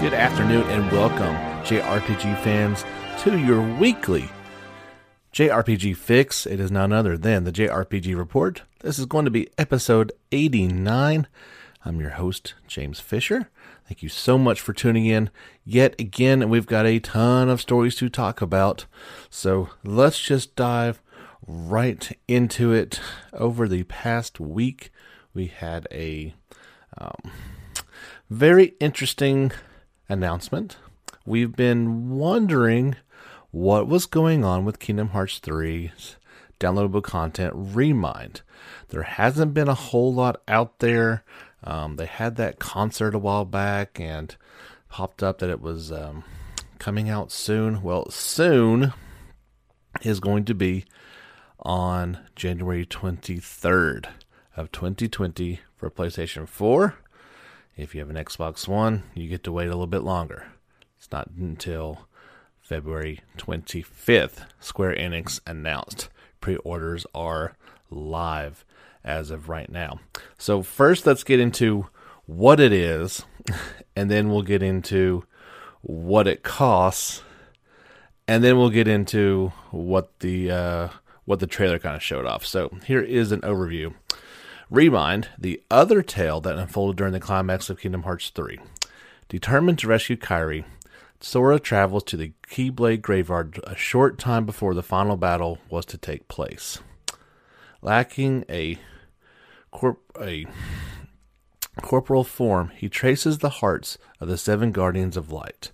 Good afternoon and welcome, JRPG fans, to your weekly JRPG fix. It is none other than the JRPG Report. This is going to be episode 89. I'm your host, James Fisher. Thank you so much for tuning in. Yet again, we've got a ton of stories to talk about. So let's just dive right into it. Over the past week, we had a um, very interesting announcement. We've been wondering what was going on with Kingdom Hearts 3's downloadable content Remind. There hasn't been a whole lot out there. Um, they had that concert a while back and popped up that it was um, coming out soon. Well, soon is going to be on January 23rd of 2020 for PlayStation 4 if you have an Xbox One, you get to wait a little bit longer. It's not until February 25th, Square Enix announced. Pre orders are live as of right now. So, first, let's get into what it is, and then we'll get into what it costs, and then we'll get into what the uh, what the trailer kind of showed off. So, here is an overview. Remind, the other tale that unfolded during the climax of Kingdom Hearts 3. Determined to rescue Kairi, Sora travels to the Keyblade graveyard a short time before the final battle was to take place. Lacking a, corp- a corporal form, he traces the hearts of the seven guardians of light.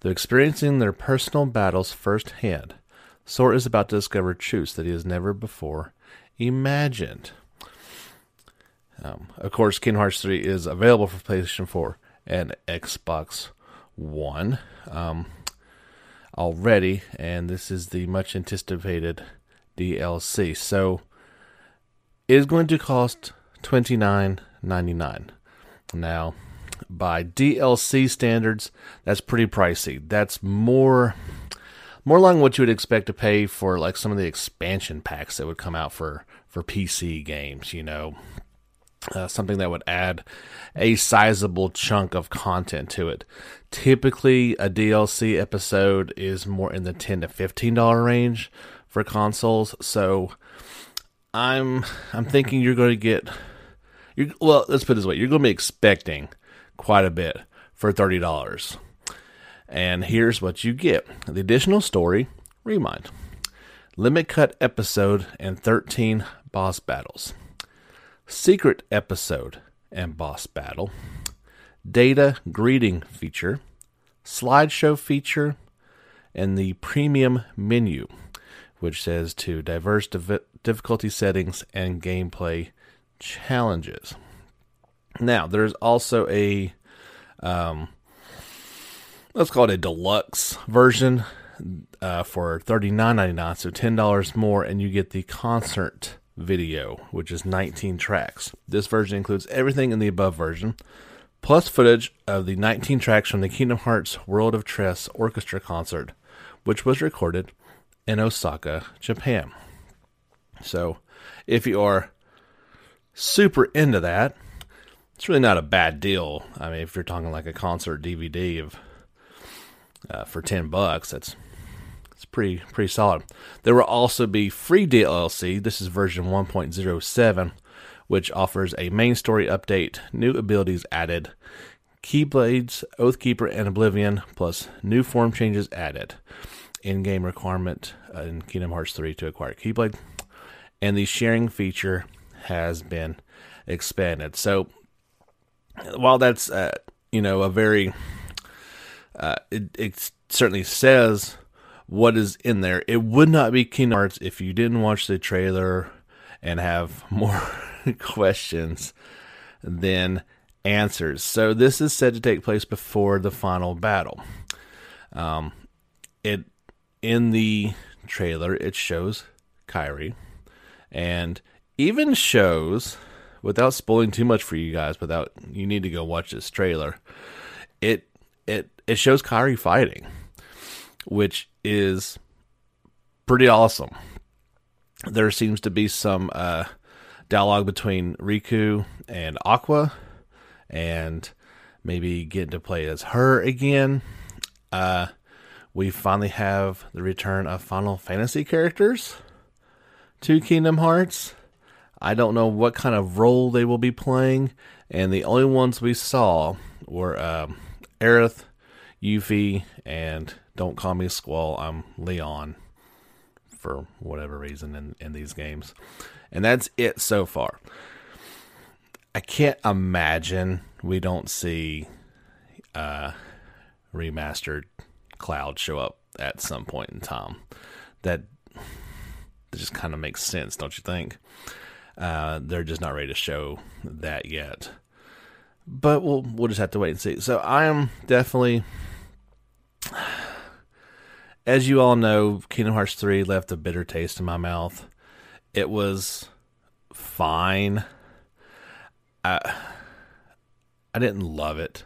Though experiencing their personal battles firsthand, Sora is about to discover truths that he has never before imagined. Um, of course, Kingdom Hearts 3 is available for PlayStation 4 and Xbox One um, already, and this is the much anticipated DLC. So it is going to cost twenty nine ninety nine. Now, by DLC standards, that's pretty pricey. That's more more along what you would expect to pay for like some of the expansion packs that would come out for for PC games, you know, uh, something that would add a sizable chunk of content to it. Typically, a DLC episode is more in the ten to fifteen dollar range for consoles. So, I'm I'm thinking you're going to get you well. Let's put it this way: you're going to be expecting quite a bit for thirty dollars. And here's what you get: the additional story, Remind, limit cut episode, and thirteen boss battles. Secret episode and boss battle, data greeting feature, slideshow feature, and the premium menu, which says to diverse div- difficulty settings and gameplay challenges. Now, there's also a, um, let's call it a deluxe version uh, for $39.99, so $10 more, and you get the concert video, which is 19 tracks. This version includes everything in the above version, plus footage of the 19 tracks from the Kingdom Hearts World of Tres Orchestra concert, which was recorded in Osaka, Japan. So, if you are super into that, it's really not a bad deal. I mean, if you're talking like a concert DVD of uh, for 10 bucks, that's it's pretty pretty solid. There will also be free DLC. This is version 1.07, which offers a main story update, new abilities added, Keyblades, Oathkeeper, and Oblivion, plus new form changes added. In-game requirement uh, in Kingdom Hearts 3 to acquire Keyblade, and the sharing feature has been expanded. So, while that's uh, you know a very uh, it, it certainly says what is in there. It would not be Kingdom Hearts if you didn't watch the trailer and have more questions than answers. So this is said to take place before the final battle. Um, it in the trailer it shows Kairi and even shows without spoiling too much for you guys without you need to go watch this trailer it it it shows Kairi fighting which is pretty awesome. There seems to be some uh, dialogue between Riku and Aqua, and maybe getting to play as her again. Uh, we finally have the return of Final Fantasy characters to Kingdom Hearts. I don't know what kind of role they will be playing, and the only ones we saw were um, Aerith, Yuffie, and Don't Call Me Squall. I'm Leon for whatever reason in, in these games. And that's it so far. I can't imagine we don't see uh, remastered Cloud show up at some point in time. That, just kind of makes sense, don't you think? Uh, they're just not ready to show that yet. But we'll we'll just have to wait and see. So I am definitely as you all know, Kingdom Hearts 3 left a bitter taste in my mouth. It was fine. I I didn't love it.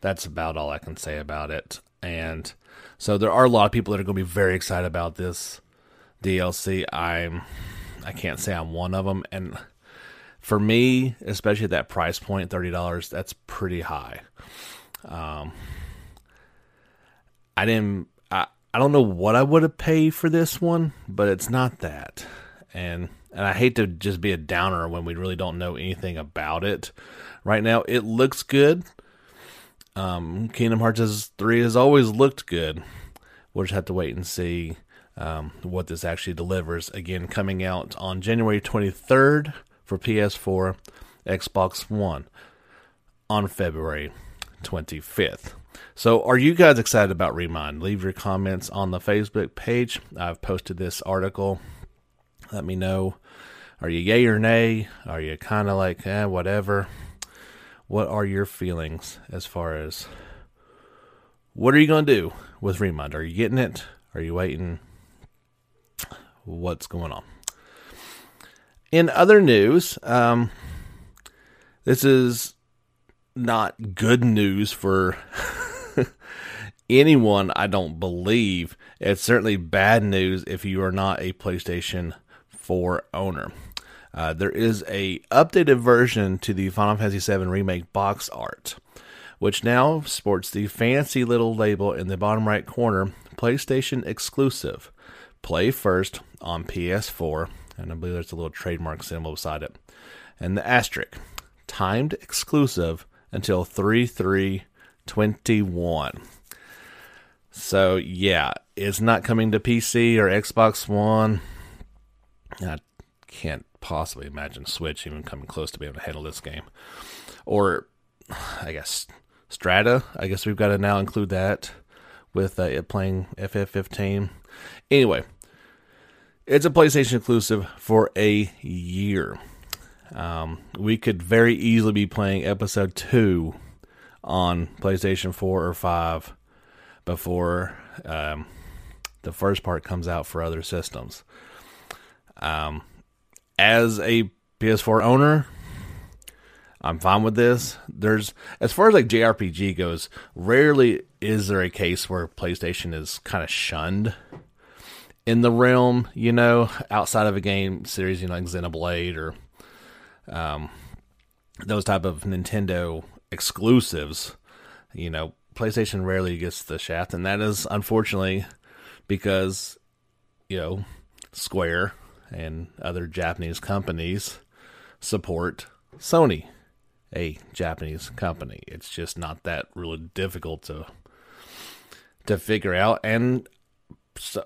That's about all I can say about it. And so there are a lot of people that are going to be very excited about this DLC. I'm I can't say I'm one of them and for me, especially at that price point, $30, that's pretty high. Um I didn't I, I don't know what I would have paid for this one, but it's not that. And and I hate to just be a downer when we really don't know anything about it. Right now, it looks good. Um, Kingdom Hearts 3 has always looked good. We'll just have to wait and see um, what this actually delivers. Again, coming out on January 23rd for PS4, Xbox One on February 25th. So, are you guys excited about Remind? Leave your comments on the Facebook page. I've posted this article. Let me know. Are you yay or nay? Are you kind of like, eh, whatever? What are your feelings as far as what are you going to do with Remind? Are you getting it? Are you waiting? What's going on? In other news, um, this is not good news for anyone, I don't believe. It's certainly bad news if you are not a PlayStation 4 owner. Uh, there is a updated version to the Final Fantasy VII Remake box art, which now sports the fancy little label in the bottom right corner, PlayStation exclusive. Play first on PS4, and I believe there's a little trademark symbol beside it, and the asterisk, timed exclusive until 3 3 21. So, yeah, it's not coming to PC or Xbox One. I can't possibly imagine Switch even coming close to being able to handle this game. Or, I guess, Stadia. I guess we've got to now include that with uh, it playing FF15. Anyway, it's a PlayStation exclusive for a year. Um, we could very easily be playing episode 2 on PlayStation 4 or 5 before um, the first part comes out for other systems. Um, as a PS4 owner, I'm fine with this. There's as far as like JRPG goes, rarely is there a case where PlayStation is kind of shunned in the realm, you know, outside of a game series, you know, like Xenoblade or um, those type of Nintendo exclusives. You know, PlayStation rarely gets the shaft, and that is unfortunately because you know Square and other Japanese companies support Sony, a Japanese company. It's just not that really difficult to to figure out, and so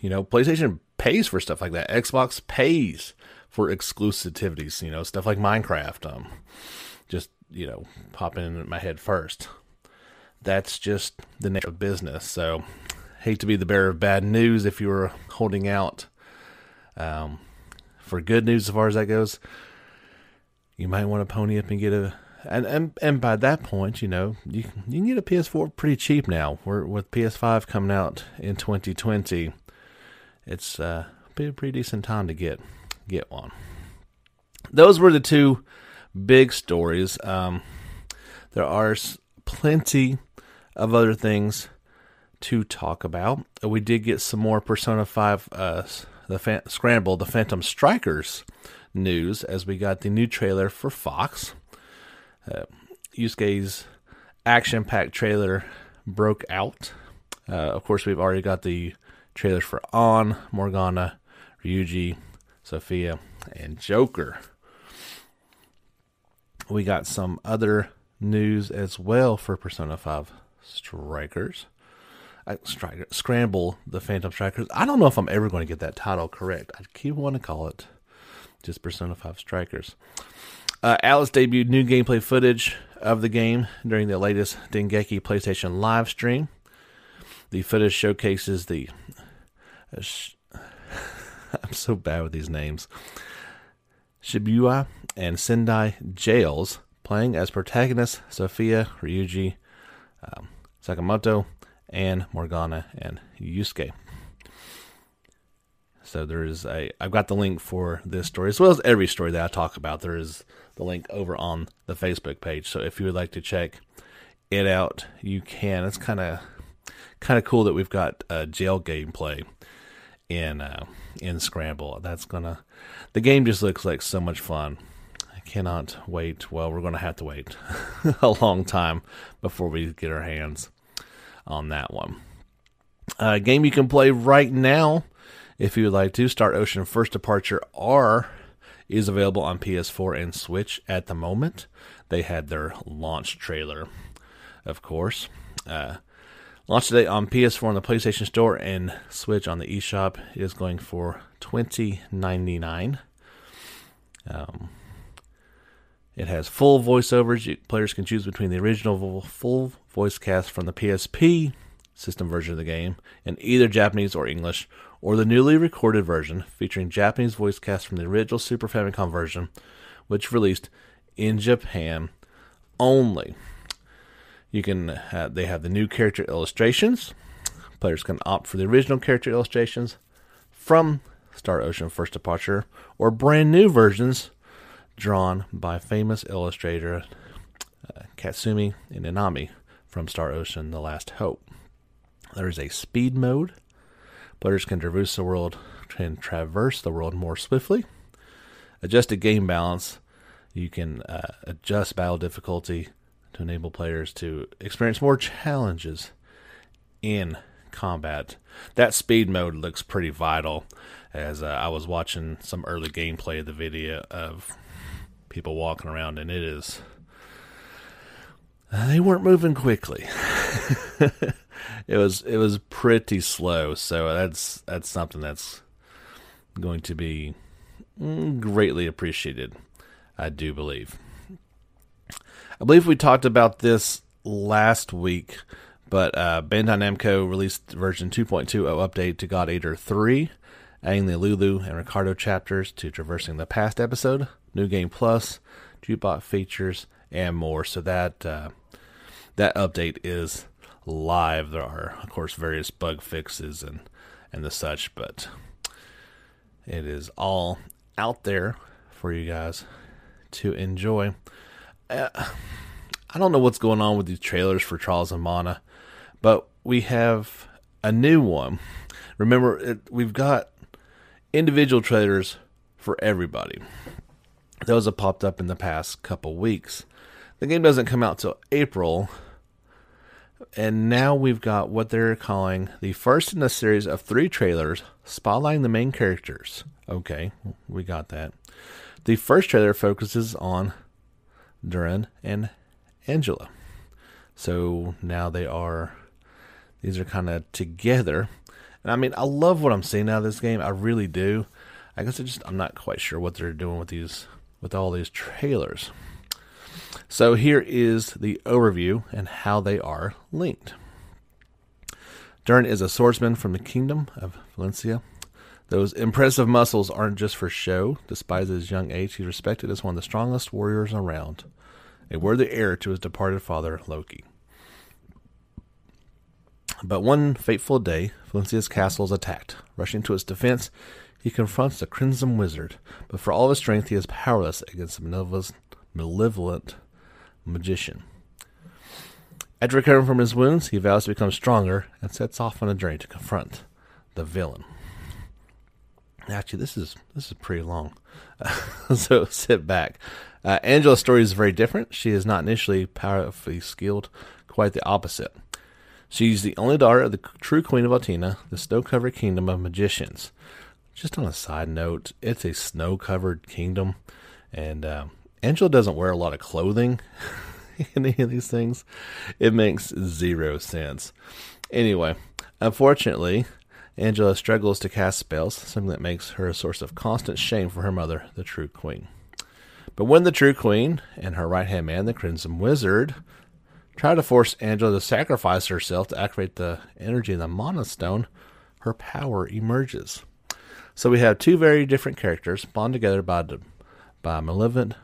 you know PlayStation pays for stuff like that. Xbox pays for exclusivities, you know, stuff like Minecraft. Um, just you know, popping in my head first that's just the nature of business. So, hate to be the bearer of bad news if you were holding out um, for good news as far as that goes. You might want to pony up and get a and and and by that point, you know, you you can get a PS4 pretty cheap now. We're with PS5 coming out in 2020. It's uh, be a pretty decent time to get get one. Those were the two big stories. Um, there are plenty of other things to talk about. We did get some more Persona 5 uh, the fa- Scramble, the Phantom Strikers news as we got the new trailer for Fox. Uh, Yusuke's action packed trailer broke out. Uh, of course, we've already got the trailers for Ann, Morgana, Ryuji, Sophia, and Joker. We got some other news as well for Persona 5 Strikers. I, striker, scramble the Phantom Strikers. I don't know if I'm ever going to get that title correct. I keep wanting to call it just Persona 5 Strikers. Uh, Atlus debuted new gameplay footage of the game during the latest Dengeki PlayStation live stream. The footage showcases the. Uh, I'm so bad with these names. Shibuya and Sendai jails playing as protagonists Sophia, Ryuji, um, Sakamoto, and Morgana and Yusuke. So there is a I've got the link for this story as well as every story that I talk about. There is the link over on the Facebook page. So if you would like to check it out, you can. It's kind of kind of cool that we've got a jail gameplay in uh, in Scramble. That's gonna the game just looks like so much fun. I cannot wait. Well, we're gonna have to wait a long time before we get our hands on that one. A uh, game you can play right now if you would like to. Star Ocean First Departure R is available on PS4 and Switch at the moment. They had their launch trailer, of course. Uh, launch today on PS4 on the PlayStation Store and Switch on the eShop is going for twenty ninety nine. Um, it has full voiceovers. Players can choose between the original full voice cast from the PSP system version of the game in either Japanese or English, or the newly recorded version featuring Japanese voice cast from the original Super Famicom version, which released in Japan only. You can they have the new character illustrations. Players can opt for the original character illustrations from Star Ocean First Departure or brand new versions drawn by famous illustrator uh, Katsumi Enami from Star Ocean The Last Hope. There is a speed mode Players can traverse the world can traverse the world more swiftly. Adjusted game balance. You can uh, adjust battle difficulty to enable players to experience more challenges in combat. That speed mode looks pretty vital. As uh, I was watching some early gameplay of the video of people walking around, and it is they weren't moving quickly. it was it was pretty slow. So that's that's something that's going to be greatly appreciated. I do believe. I believe we talked about this last week, but uh, Bandai Namco released version 2.20 update to God Eater 3, adding the Lulu and Ricardo chapters to Traversing the Past episode, New Game Plus, Jukebox features, and more. So that uh, that update is live. There are, of course, various bug fixes and and the such, but it is all out there for you guys to enjoy. I don't know what's going on with these trailers for Trials of Mana, but we have a new one. Remember, it, we've got individual trailers for everybody. Those have popped up in the past couple weeks. The game doesn't come out till April, and now we've got what they're calling the first in a series of three trailers spotlighting the main characters. Okay, we got that. The first trailer focuses on Duran and Angela. So now they are, these are kind of together. And I mean, I love what I'm seeing out of this game. I really do. I guess I just, I'm not quite sure what they're doing with these, with all these trailers. So here is the overview and how they are linked. Duran is a swordsman from the kingdom of Valencia. Those impressive muscles aren't just for show. Despite his young age, he's respected as one of the strongest warriors around, a worthy heir to his departed father, Loki. But one fateful day, Valencia's castle is attacked. Rushing to its defense, he confronts the Crimson Wizard, but for all his strength, he is powerless against the malevolent magician. After recovering from his wounds, he vows to become stronger and sets off on a journey to confront the villain. Actually, this is this is pretty long, so sit back. Uh, Angela's story is very different. She is not initially powerfully skilled, quite the opposite. She's the only daughter of the true Queen of Altena, the snow-covered kingdom of magicians. Just on a side note, it's a snow-covered kingdom, and uh, Angela doesn't wear a lot of clothing in any of these things. It makes zero sense. Anyway, unfortunately, Angela struggles to cast spells, something that makes her a source of constant shame for her mother, the true queen. But when the true queen and her right hand man, the Crimson Wizard, try to force Angela to sacrifice herself to activate the energy in the Mana Stone, her power emerges. So we have two very different characters bound together by by malevolent.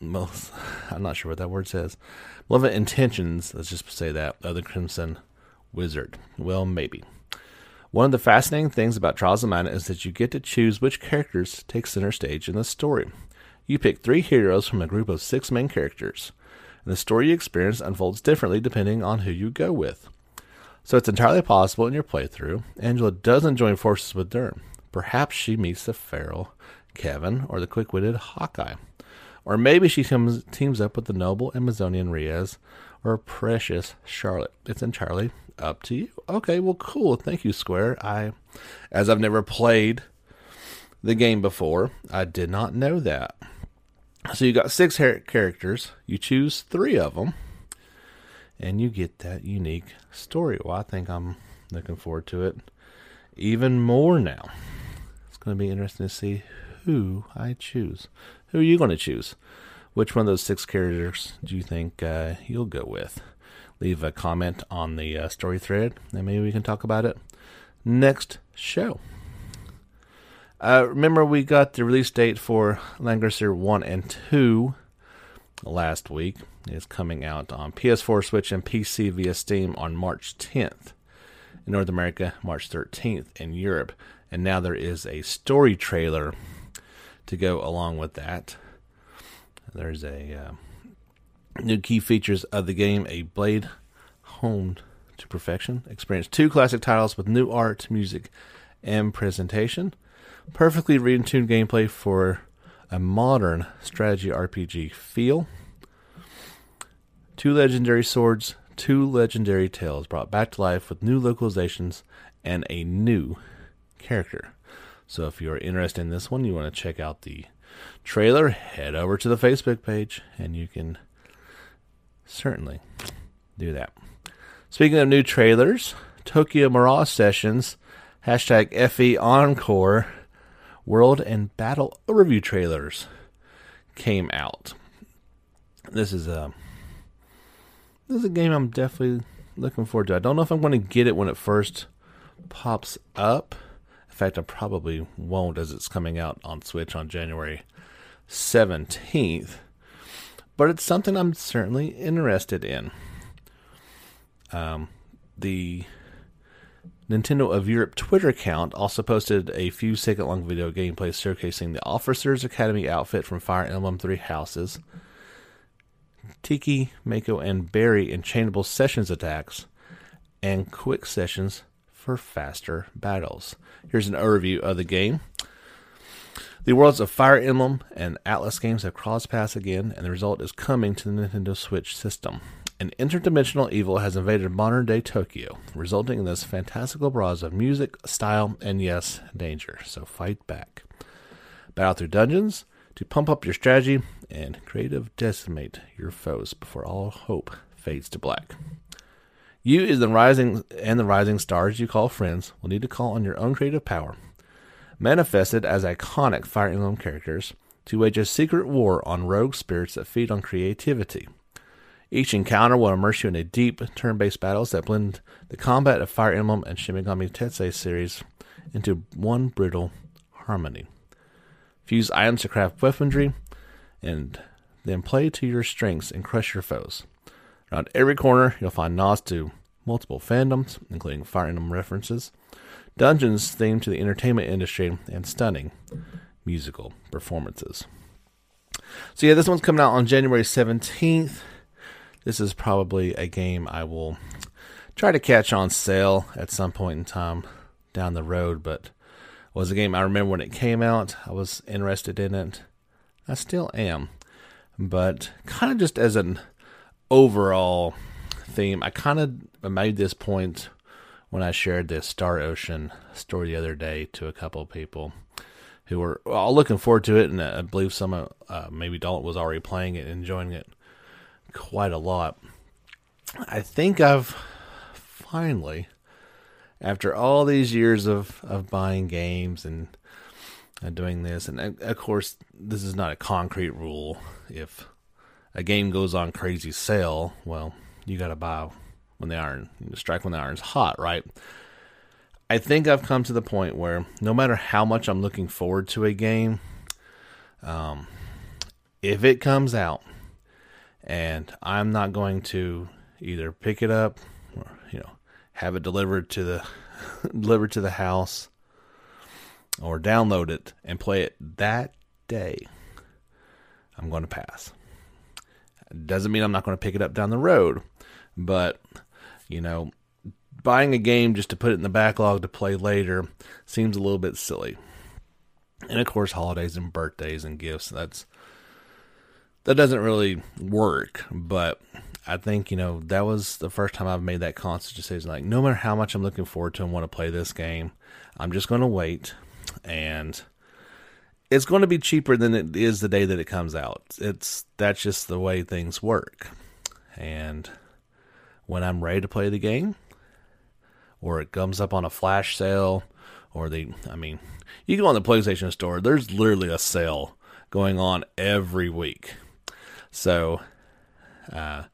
I'm not sure what that word says. Malevolent intentions. Let's just say that of the Crimson Wizard. Well, maybe. One of the fascinating things about Trials of Mana is that you get to choose which characters take center stage in the story. You pick three heroes from a group of six main characters, and the story you experience unfolds differently depending on who you go with. So it's entirely possible in your playthrough, Angela doesn't join forces with Durn. Perhaps she meets the feral Kevin or the quick witted Hawkeye. Or maybe she teams up with the noble Amazonian Riesz or precious Charlotte. It's entirely up to you. Okay, well, cool. Thank you, Square. I, as I've never played the game before, I did not know that. So you got six characters. You choose three of them, and you get that unique story. Well, I think I'm looking forward to it even more now. It's going to be interesting to see who I choose. Who are you going to choose? Which one of those six characters do you think uh, you'll go with? Leave a comment on the uh, story thread, and maybe we can talk about it next show. Uh, remember, we got the release date for Langrisser 1 and 2 last week. It's coming out on PS4, Switch, and PC via Steam on March 10th. In North America, March 13th in Europe. And now there is a story trailer to go along with that. There's a uh, new key features of the game a blade honed to perfection. Experience two classic titles with new art, music, and presentation perfectly tuned gameplay for a modern strategy RPG feel. Two legendary swords, two legendary tales brought back to life with new localizations and a new character. So if you're interested in this one, you want to check out the trailer, head over to the Facebook page and you can certainly do that. Speaking of new trailers, Tokyo Mirage Sessions, hashtag FE Encore World and Battle overview trailers came out. This is a this is a game I'm definitely looking forward to. I don't know if I'm going to get it when it first pops up. In fact, I probably won't as it's coming out on Switch on January 17th. But it's something I'm certainly interested in. Um, the Nintendo of Europe Twitter account also posted a few second long video gameplay showcasing the Officers Academy outfit from Fire Emblem Three Houses, Tiki, Maiko, and Barry enchainable sessions attacks, and quick sessions for faster battles. Here's an overview of the game. The worlds of Fire Emblem and Atlus games have crossed paths again, and the result is coming to the Nintendo Switch system. An interdimensional evil has invaded modern day Tokyo, resulting in this fantastical barrage of music, style, and yes, danger. So fight back. Battle through dungeons to pump up your strategy and creative decimate your foes before all hope fades to black. You is the rising and the rising stars you call friends will need to call on your own creative power, manifested as iconic Fire Emblem characters, to wage a secret war on rogue spirits that feed on creativity. Each encounter will immerse you in a deep turn-based battles that blend the combat of Fire Emblem and Shin Megami Tensei series into one brutal harmony. Fuse items to craft weaponry, and then play to your strengths and crush your foes. Around every corner, you'll find nods to multiple fandoms, including Fire Emblem references, dungeons themed to the entertainment industry, and stunning musical performances. So yeah, this one's coming out on January 17th. This is probably a game I will try to catch on sale at some point in time down the road, but was a game I remember when it came out. I was interested in it. I still am. But kind of just as an overall theme, I kind of made this point when I shared this Star Ocean story the other day to a couple of people who were all looking forward to it, and I believe some of uh, maybe Dalton was already playing it, enjoying it quite a lot. I think I've finally, after all these years of, of buying games and, and doing this, and of course, this is not a concrete rule. If a game goes on crazy sale, well, you got to buy when the iron, strike when the iron's hot, right? I think I've come to the point where no matter how much I'm looking forward to a game, um, if it comes out and I'm not going to either pick it up or you know have it delivered to the delivered to the house or download it and play it that day, I'm going to pass. Doesn't mean I'm not going to pick it up down the road, but you know, buying a game just to put it in the backlog to play later seems a little bit silly. And of course, holidays and birthdays and gifts, that's that doesn't really work, but I think, you know, that was the first time I've made that conscious decision like no matter how much I'm looking forward to and want to play this game, I'm just going to wait and it's going to be cheaper than it is the day that it comes out. It's that's just the way things work. And when I'm ready to play the game, or it comes up on a flash sale, or the, I mean, you go on the PlayStation Store, there's literally a sale going on every week. So, uh,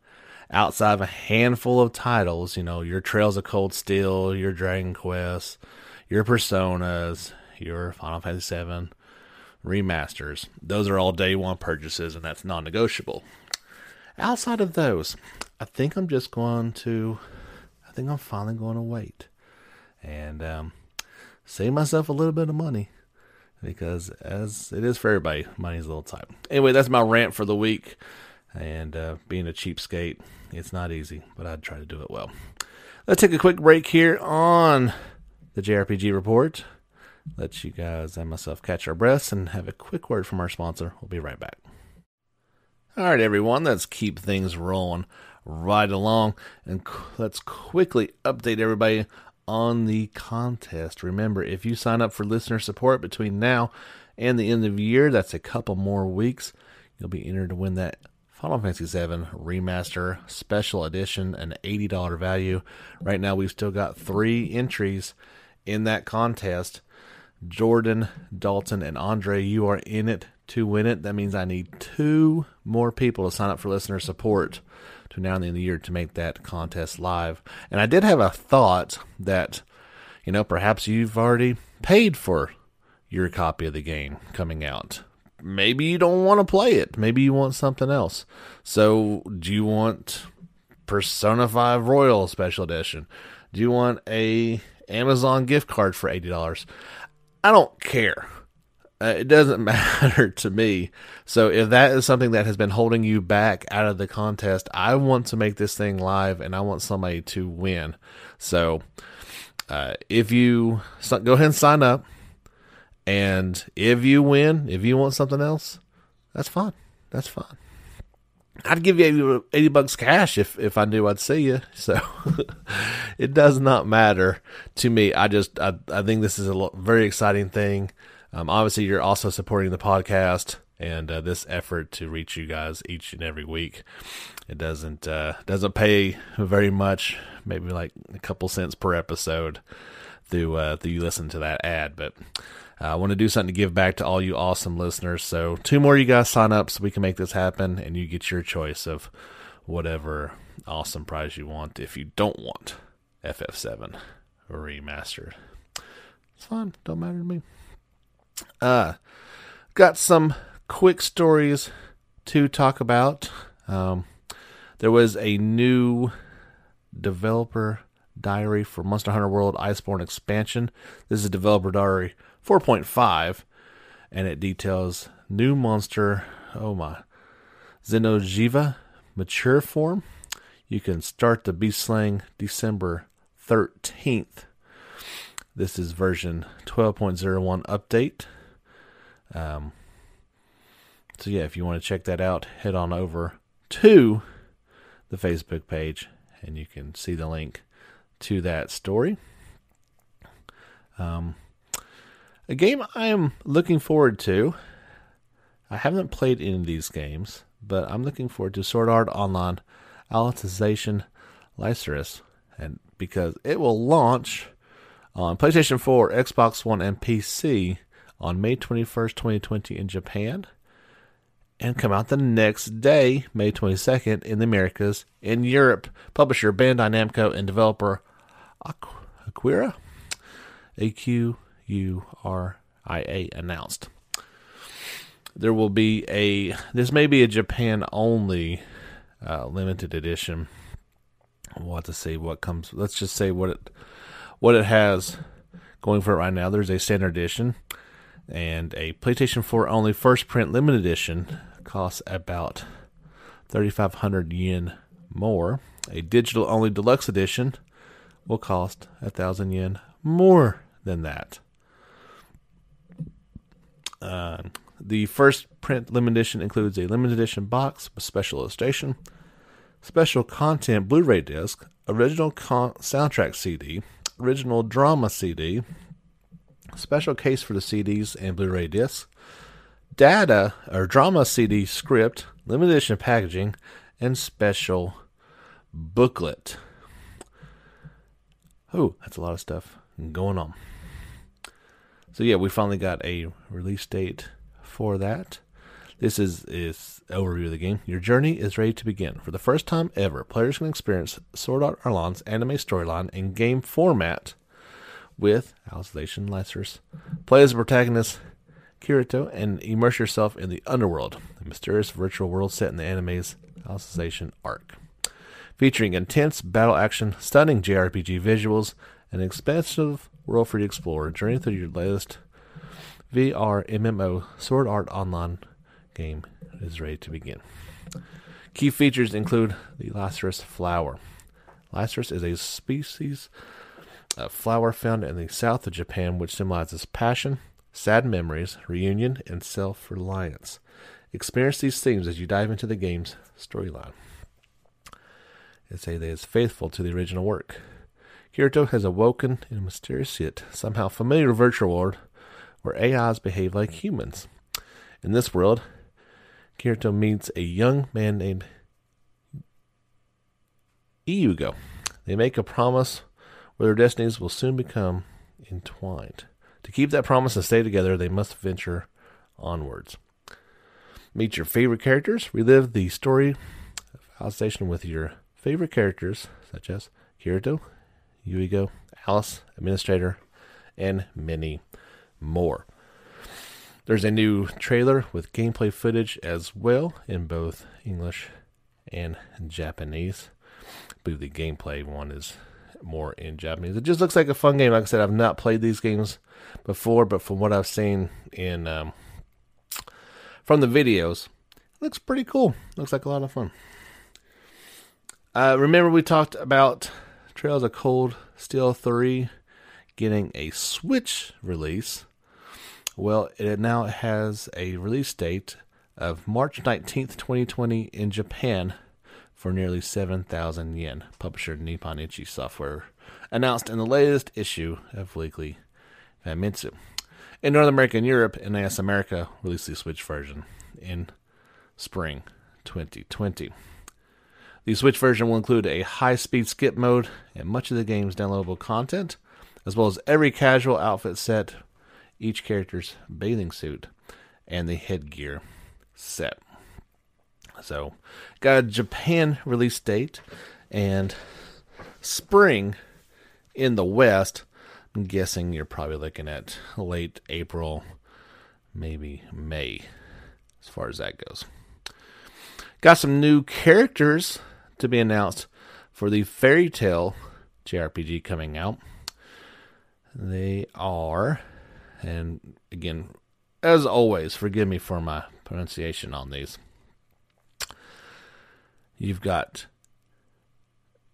outside of a handful of titles, you know, your Trails of Cold Steel, your Dragon Quest, your Personas, your Final Fantasy VII remasters, those are all day one purchases, and that's non negotiable. Outside of those, I think I'm just going to, I think I'm finally going to wait and um, save myself a little bit of money because as it is for everybody, money's a little tight. Anyway, that's my rant for the week. And uh, being a cheapskate, it's not easy, but I'd try to do it well. Let's take a quick break here on the JRPG report. Let you guys and myself catch our breaths and have a quick word from our sponsor. We'll be right back. All right, everyone, let's keep things rolling right along and let's quickly update everybody on the contest. Remember, if you sign up for listener support between now and the end of the year, that's a couple more weeks, you'll be entered to win that Final Fantasy VII Remaster Special Edition, an $80 value. Right now, we've still got three entries in that contest. Jordan, Dalton, and Andre, you are in it to win it. That means I need two more people to sign up for listener support to now and the end of the year to make that contest live. And I did have a thought that, you know, perhaps you've already paid for your copy of the game coming out. Maybe you don't want to play it. Maybe you want something else. So, do you want Persona 5 Royal Special Edition? Do you want a Amazon gift card for $80? I don't care. Uh, it doesn't matter to me. So if that is something that has been holding you back out of the contest, I want to make this thing live and I want somebody to win. So uh, if you go ahead and sign up, and if you win, if you want something else, that's fine. That's fine. I'd give you 80 bucks cash if, if I knew I'd see you. So it does not matter to me. I just, I, I think this is a very exciting thing. Um, obviously, you're also supporting the podcast and uh, this effort to reach you guys each and every week. It doesn't uh, doesn't pay very much, maybe like a couple cents per episode through uh, through you listen to that ad, but. I want to do something to give back to all you awesome listeners. So, two more you guys sign up so we can make this happen, and you get your choice of whatever awesome prize you want. If you don't want FF7 remastered, it's fine. Don't matter to me. Uh, got some quick stories to talk about. Um, there was a new developer diary for Monster Hunter World Iceborne expansion. This is a developer diary 4.5, and it details new monster. Oh my, Xeno'jiiva mature form. You can start the beast slaying December 13th. This is version 12.01 update. Um, so, yeah, if you want to check that out, head on over to the Facebook page and you can see the link to that story. Um, a game I am looking forward to. I haven't played any of these games, but I'm looking forward to Sword Art Online Alicization Lycoris, and because it will launch on PlayStation 4, Xbox One, and PC on May 21st, 2020 in Japan, and come out the next day, May 22nd, in the Americas. In Europe, publisher Bandai Namco and developer Aquria, A Q U R I A, announced. There will be a, this may be a Japan only uh, limited edition. We'll have to see what comes. Let's just say what it what it has going for it right now. There's a standard edition and a PlayStation 4 only first print limited edition costs about 3,500 yen more. A digital only deluxe edition will cost a thousand yen more than that. Uh, the first print limited edition includes a limited edition box with special illustration, special content Blu ray disc, original con- soundtrack CD, original drama CD, special case for the CDs and Blu ray discs, data or drama CD script, limited edition packaging, and special booklet. Oh, that's a lot of stuff going on. So yeah, we finally got a release date for that. This is is overview of the game. Your journey is ready to begin. For the first time ever, players can experience Sword Art Online's anime storyline in game format with Alicization Lycoris. Play as the protagonist Kirito and immerse yourself in the underworld, a mysterious virtual world set in the anime's Alicization arc. Featuring intense battle action, stunning JRPG visuals, and an expansive world Free you to explore, journey through your latest VR MMO Sword Art Online game is ready to begin. Key features include the Lycoris flower. Lycoris is a species of flower found in the south of Japan which symbolizes passion, sad memories, reunion, and self reliance. Experience these themes as you dive into the game's storyline. They say that it's faithful to the original work. Kirito has awoken in a mysterious yet somehow familiar virtual world where AIs behave like humans. In this world, Kirito meets a young man named Eugeo. They make a promise where their destinies will soon become entwined. To keep that promise and stay together, they must venture onwards. Meet your favorite characters. Relive the story of Station with your favorite characters, such as Kirito, Eugeo, Alice, Administrator, and many more. There's a new trailer with gameplay footage as well in both English and Japanese. I believe the gameplay one is more in Japanese. It just looks like a fun game. Like I said, I've not played these games before, but from what I've seen in um, from the videos, looks pretty cool. Looks like a lot of fun. Uh, remember we talked about Trails of Cold Steel 3 getting a Switch release. Well, it now has a release date of March 19th, 2020 in Japan for nearly 7,000 yen, publisher Nippon Ichi Software announced in the latest issue of Weekly Famitsu. In North America and Europe, NIS America released the Switch version in spring 2020. The Switch version will include a high speed skip mode and much of the game's downloadable content, as well as every casual outfit set, each character's bathing suit, and the headgear set. So, got a Japan release date and spring in the West. I'm guessing you're probably looking at late April, maybe May, as far as that goes. Got some new characters to be announced for the Fairy Tail JRPG coming out. They are, and again, as always, forgive me for my pronunciation on these. You've got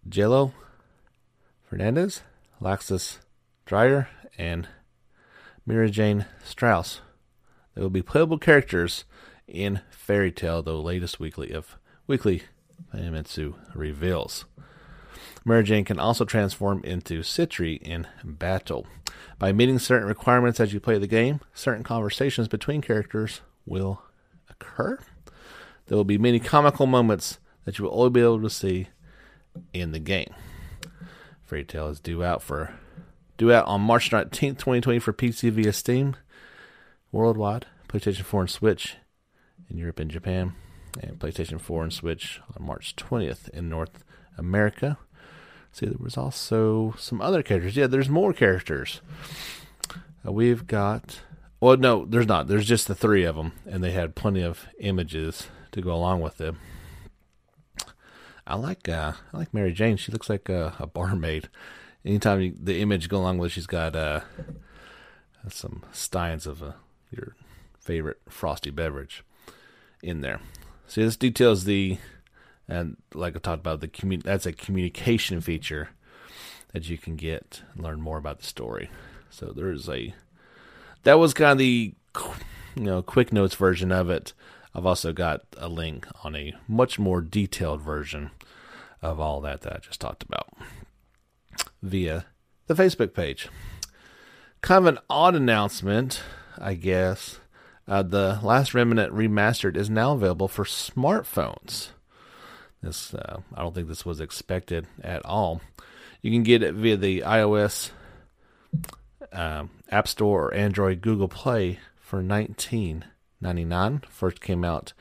Jellal Fernandes, Laxus Dreyer, and Mirajane Strauss. They will be playable characters in Fairy Tail, the latest weekly of weekly Famitsu reveals. Mary can also transform into Citri in battle. By meeting certain requirements as you play the game, certain conversations between characters will occur. There will be many comical moments that you will only be able to see in the game. Fairy Tail is due out for due out on March 19th, 2020 for PC via Steam worldwide, PlayStation 4 and Switch in Europe and Japan, and PlayStation 4 and Switch on March 20th in North America. See, there was also some other characters. Yeah, there's more characters. Uh, we've got. Well, no, there's not. There's just the three of them, and they had plenty of images to go along with them. I like uh, I like Mirajane. She looks like a, a barmaid. Anytime you, the image go along with, she's got uh, some steins of uh, your favorite frosty beverage in there. See, this details the and like I talked about the commun- that's a communication feature that you can get and learn more about the story. So there's a that was kind of the you know quick notes version of it. I've also got a link on a much more detailed version of all that that I just talked about via the Facebook page. Kind of an odd announcement, I guess. Uh, the Last Remnant Remastered is now available for smartphones. This uh, I don't think this was expected at all. You can get it via the iOS um, App Store or Android Google Play for nineteen ninety nine. First came out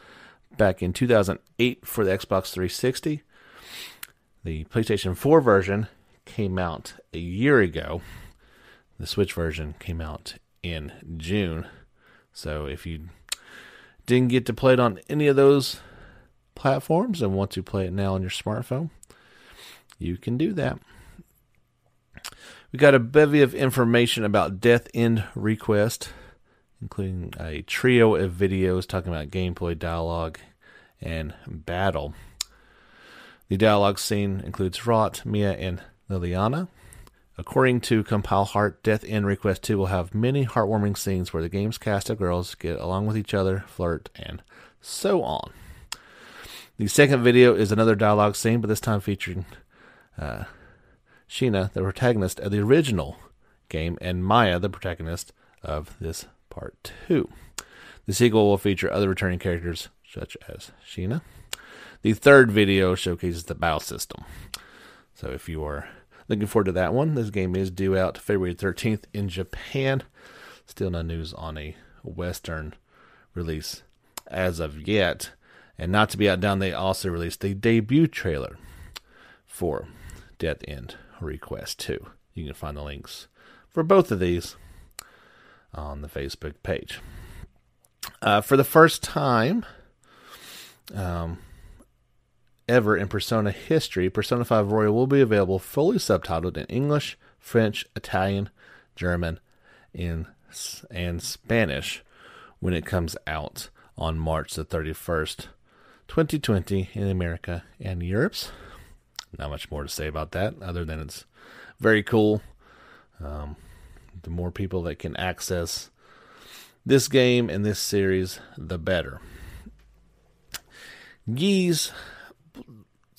back in 2008 for the Xbox 360. The PlayStation 4 version came out a year ago. The Switch version came out in June. So if you didn't get to play it on any of those platforms and want to play it now on your smartphone, you can do that. We got a bevy of information about Death End Request, including a trio of videos talking about gameplay, dialogue, and battle. The dialogue scene includes Rot, Mia, and Liliana. According to Compile Heart, Death End Request 2 will have many heartwarming scenes where the game's cast of girls get along with each other, flirt, and so on. The second video is another dialogue scene, but this time featuring uh, Shina, the protagonist of the original game, and Maya, the protagonist of this part two. The sequel will feature other returning characters such as Shina. The third video showcases the battle system. So if you are looking forward to that one, this game is due out February 13th in Japan. Still no news on a Western release as of yet. And not to be outdone, they also released the debut trailer for Death End Request 2. You can find the links for both of these on the Facebook page. Uh, for the first time um, ever in Persona history, Persona 5 Royal will be available fully subtitled in English, French, Italian, German, in, and Spanish when it comes out on March the 31st 2020 in America and Europe's. Not much more to say about that, other than it's very cool. Um, the more people that can access this game and this series, the better. Ys,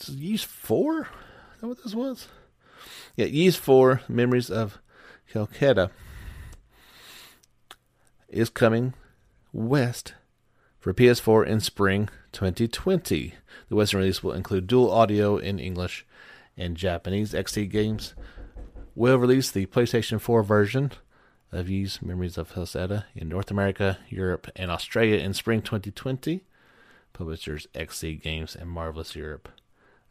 Ys 4? Is that what this was? Yeah, Ys 4, Memories of Celceta, is coming west for PS4 in spring 2020. The Western release will include dual audio in English and Japanese. XSEED Games will release the PlayStation 4 version of Ys Memories of Celceta in North America, Europe, and Australia in spring 2020. Publishers XSEED Games and Marvelous Europe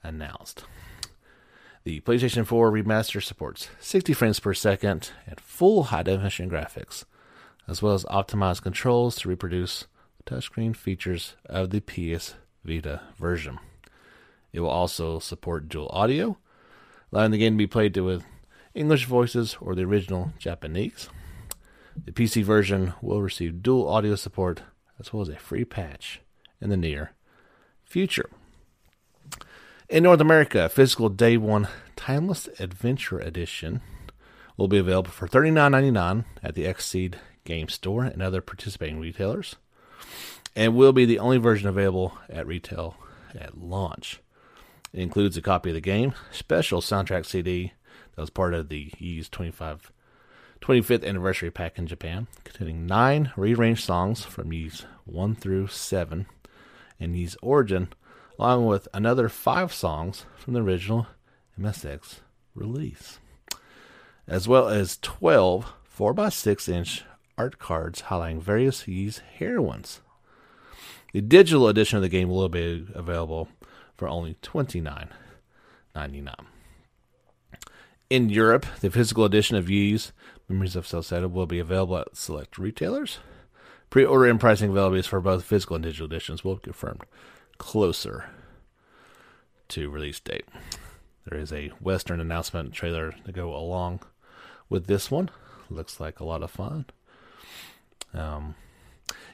announced. The PlayStation 4 remaster supports 60 frames per second and full high definition graphics, as well as optimized controls to reproduce the touchscreen features of the PS Vita version. It will also support dual audio, allowing the game to be played with English voices or the original Japanese. The PC version will receive dual audio support as well as a free patch in the near future. In North America, physical Day 1 Timeless Adventure Edition will be available for $39.99 at the Xseed Game Store and other participating retailers, and will be the only version available at retail at launch. It includes a copy of the game, special soundtrack CD that was part of the 25, 25th anniversary pack in Japan, containing nine rearranged songs from Ys 1 through 7 and Ys Origin, along with another five songs from the original MSX release, as well as 12 4x6 inch art cards highlighting various Ys heroines. The digital edition of the game will be available for only $29.99. In Europe, the physical edition of Ys Memories of Celceta will be available at select retailers. Pre-order and pricing availabilities for both physical and digital editions will be confirmed closer to release date. There is a Western announcement trailer to go along with this one. Looks like a lot of fun. Um,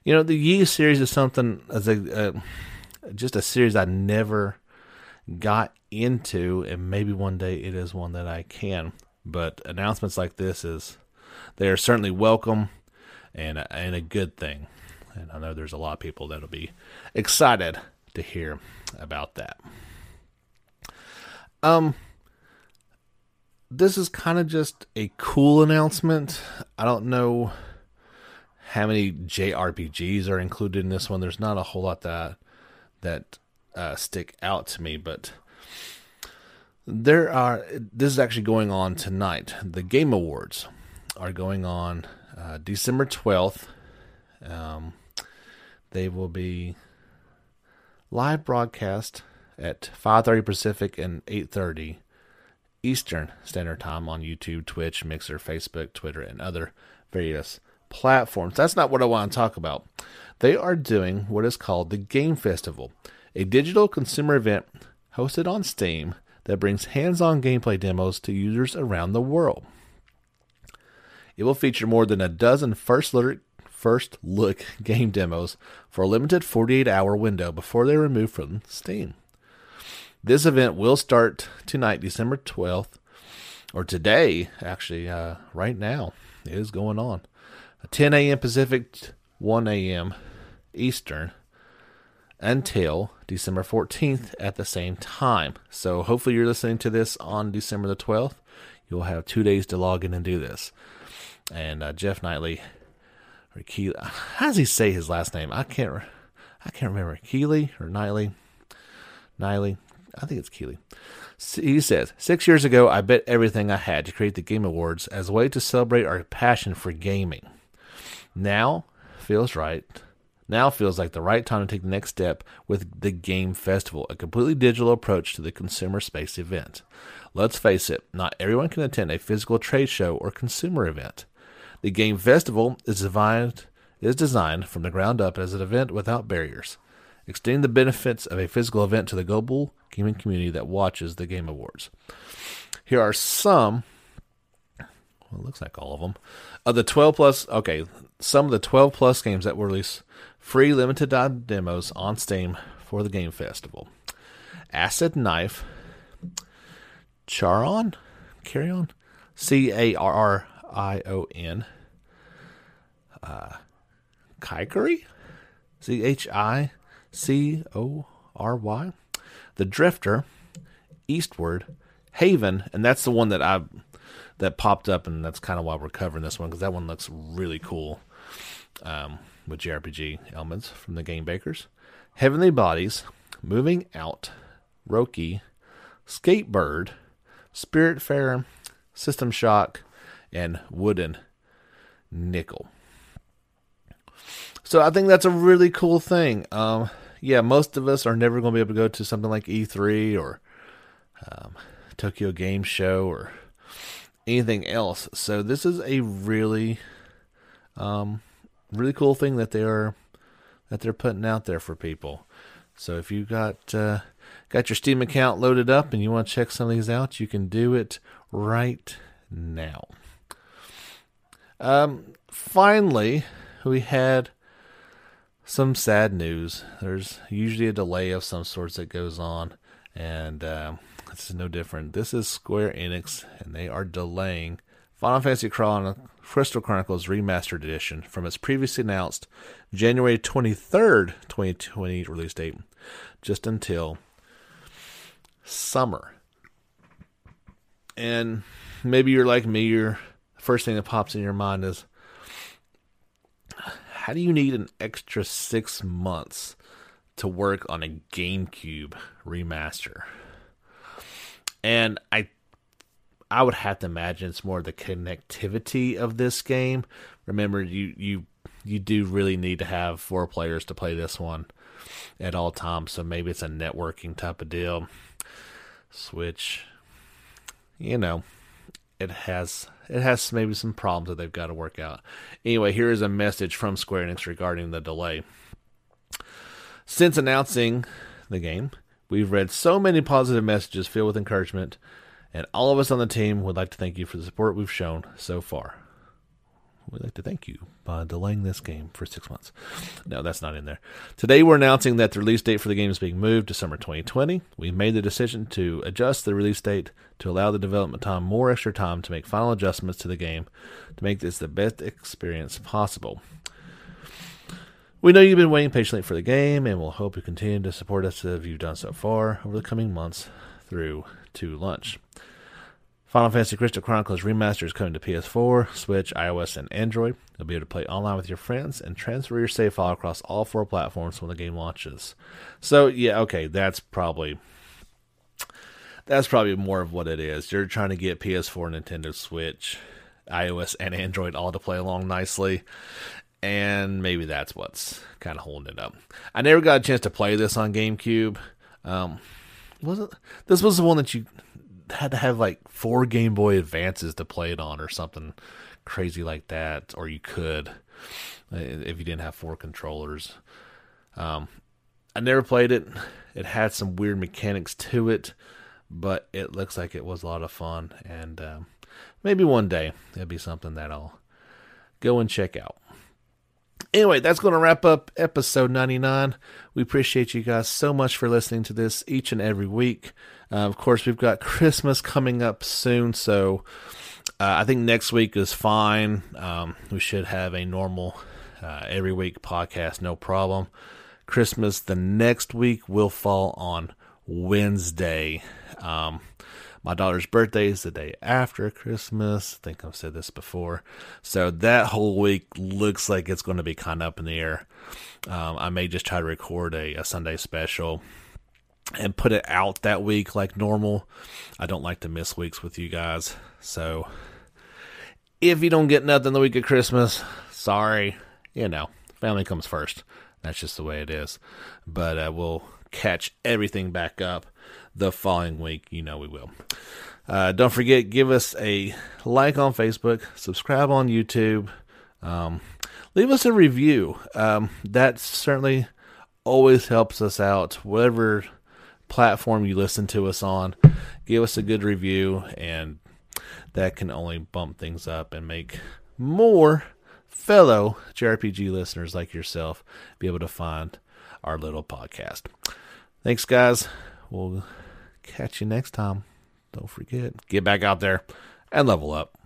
you know, the Ys series is something as a uh, just a series I never got into, and maybe one day it is one that I can. But announcements like this is they are certainly welcome and and a good thing. And I know there's a lot of people that'll be excited to hear about that. Um, this is kind of just a cool announcement. I don't know how many JRPGs are included in this one. There's not a whole lot that that uh, stick out to me, but there are. This is actually going on tonight. The Game Awards are going on uh, December twelfth. Um, they will be live broadcast at 5:30 Pacific and 8:30 Eastern Standard Time on YouTube, Twitch, Mixer, Facebook, Twitter, and other various platforms. That's not what I want to talk about. They are doing what is called the Game Festival, a digital consumer event hosted on Steam that brings hands-on gameplay demos to users around the world. It will feature more than a dozen first first look game demos for a limited 48 hour window before they're removed from Steam. This event will start tonight, December 12th, or today, actually, uh, right now. It is going on. 10 a.m. Pacific, 1 a.m. Eastern until December 14th at the same time. So hopefully you're listening to this on December the 12th. You'll have two days to log in and do this. And uh, Jeff Knightley, or Keeley, how does he say his last name? I can't, I can't remember. Keely or Knightley, Knightley. I think it's Keeley. He says, Six years ago, I bet everything I had to create the Game Awards as a way to celebrate our passion for gaming. Now feels right. Now feels like the right time to take the next step with the Game Festival, a completely digital approach to the consumer space event. Let's face it, not everyone can attend a physical trade show or consumer event. The Game Festival is designed, is designed from the ground up as an event without barriers, extending the benefits of a physical event to the global gaming community that watches the Game Awards. Here are some, well, it looks like all of them, of the 12 plus, okay, some of the 12 plus games that were released free limited demos on Steam for the Game Festival. Acid Knife, Charon, Carrion, C A R R I O N, uh, Kaikari, C H I C O R Y, The Drifter, Eastward, Haven, and that's the one that I that popped up, and that's kind of why we're covering this one because that one looks really cool um, with JRPG elements from the game bakers. Heavenly Bodies, Moving Out, Roki, Skatebird, Spiritfarer, System Shock, and Wooden Nickel. So I think that's a really cool thing. Um, yeah, most of us are never going to be able to go to something like E3 or um, Tokyo Game Show or anything else. So this is a really, um, really cool thing that they are that they're putting out there for people. So if you got uh, got your Steam account loaded up and you want to check some of these out, you can do it right now. Um, finally, we had some sad news. There's usually a delay of some sorts that goes on, and uh, this is no different. This is Square Enix, and they are delaying Final Fantasy Crystal Chronicles Remastered Edition from its previously announced January 23rd, 2020 release date, just until summer. And maybe you're like me, your first thing that pops in your mind is how do you need an extra six months to work on a GameCube remaster? And I I would have to imagine it's more the connectivity of this game. Remember, you you you do really need to have four players to play this one at all times, so maybe it's a networking type of deal. Switch, you know, it has it has maybe some problems that they've got to work out. Anyway, here is a message from Square Enix regarding the delay. Since announcing the game, we've read so many positive messages filled with encouragement and all of us on the team would like to thank you for the support we've shown so far. We'd like to thank you by delaying this game for six months. No, that's not in there. Today, we're announcing that the release date for the game is being moved to summer 2020. We've made the decision to adjust the release date to allow the development time more extra time to make final adjustments to the game to make this the best experience possible. We know you've been waiting patiently for the game, and we'll hope you continue to support us as you've done so far over the coming months through to launch. Final Fantasy Crystal Chronicles Remaster is coming to PS4, Switch, iOS, and Android. You'll be able to play online with your friends and transfer your save file across all four platforms when the game launches. So yeah, okay, that's probably that's probably more of what it is. You're trying to get PS4, Nintendo Switch, iOS, and Android all to play along nicely. And maybe that's what's kind of holding it up. I never got a chance to play this on GameCube. Um, was it? This was the one that you had to have like four Game Boy Advances to play it on, or something crazy like that, or you could uh, if you didn't have four controllers. Um, I never played it. It had some weird mechanics to it, but it looks like it was a lot of fun, and um, maybe one day it'll be something that I'll go and check out. Anyway, that's going to wrap up episode 99. We appreciate you guys so much for listening to this each and every week. Uh, of course, we've got Christmas coming up soon, so uh, I think next week is fine. Um, we should have a normal uh, every week podcast, no problem. Christmas the next week will fall on Wednesday. Um, my daughter's birthday is the day after Christmas. I think I've said this before. So that whole week looks like it's going to be kind of up in the air. Um, I may just try to record a, a Sunday special and put it out that week like normal. I don't like to miss weeks with you guys. So if you don't get nothing the week of Christmas, sorry. You know, family comes first. That's just the way it is. But uh, we'll catch everything back up the following week. You know we will. Uh, don't forget, give us a like on Facebook, subscribe on YouTube, um, leave us a review. Um, that certainly always helps us out. Whatever platform you listen to us on, give us a good review, and that can only bump things up and make more fellow JRPG listeners like yourself be able to find our little podcast. Thanks, guys. We'll catch you next time. Don't forget, get back out there and level up.